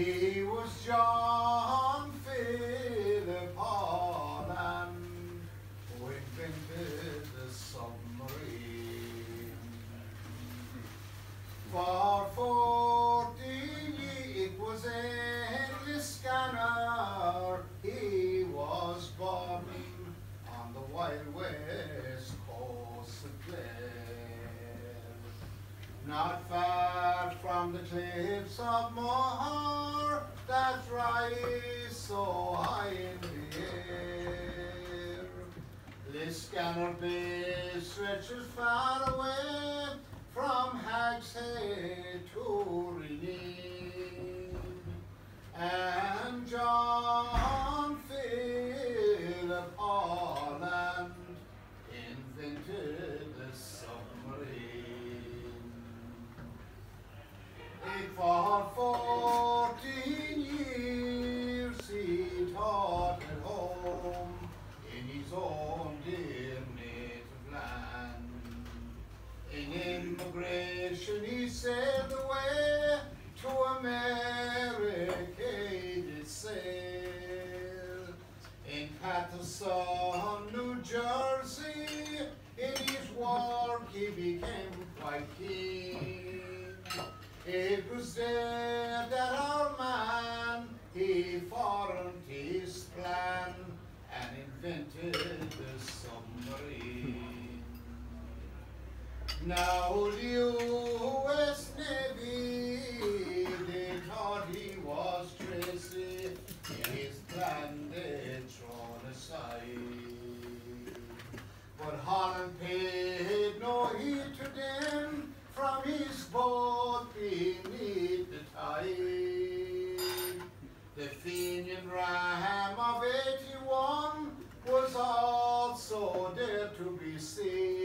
He was John Philip Holland who invented the submarine. For forty years it was English scanner he was bombing on the wild west Not far from the cliffs of Moher that rise so high in the air. Liscannor Bay stretches far away from Hag's Head immigration he sailed away to America did sail. In Paterson, New Jersey, in his work he became quite keen. It was there that our man, he formed his plan and invented the submarine. Now the U.S. Navy, they thought he was Tracy, his plan they thrown aside. But Holland paid no heed to them from his boat beneath the tide. The Fenian ram of 81 was also there to be seen.